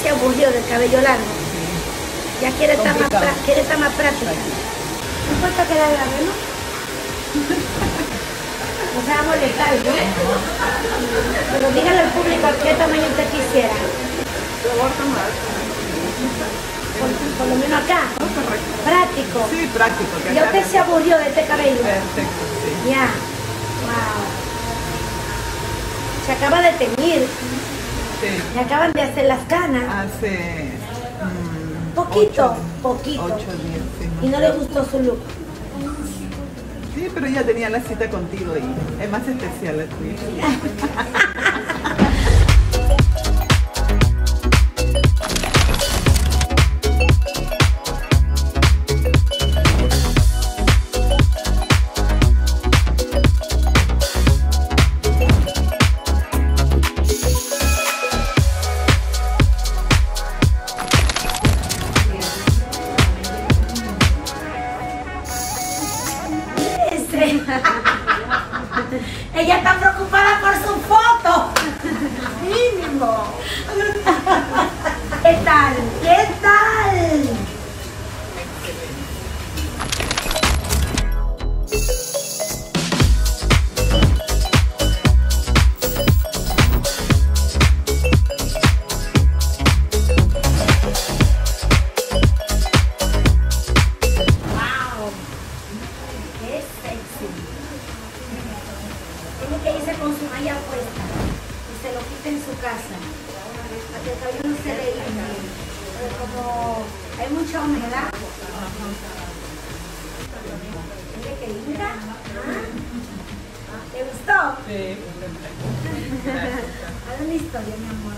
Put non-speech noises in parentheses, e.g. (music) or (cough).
se aburrió del cabello largo. Ya quiere estar, más, quiere estar más práctica. No importa que la grave, ¿no? No se va a molestar, ¿no? Pero dígale al público qué tamaño usted quisiera. Por, por lo menos acá. Práctico. Sí, práctico. Ya usted se aburrió de este cabello. Perfecto, sí. Ya. Wow. Se acaba de teñir. Sí. Le acaban de hacer las canas. Hace... mm, Poquito, ocho- poquito. Ocho días, sí. Y no le gustó su look. Sí, pero ya tenía la cita contigo y es más especial la tuya. (laughs) (laughs) Ella está preocupada por su foto. Mínimo. ¿Qué tal? Sexy. Tiene que irse con su malla puesta y se lo quita en su casa. Para que cabello no se le irme. Pero como hay mucha humedad. Linda. ¿Ah? ¿Te gustó? Sí. (laughs) Haz una historia, mi amor.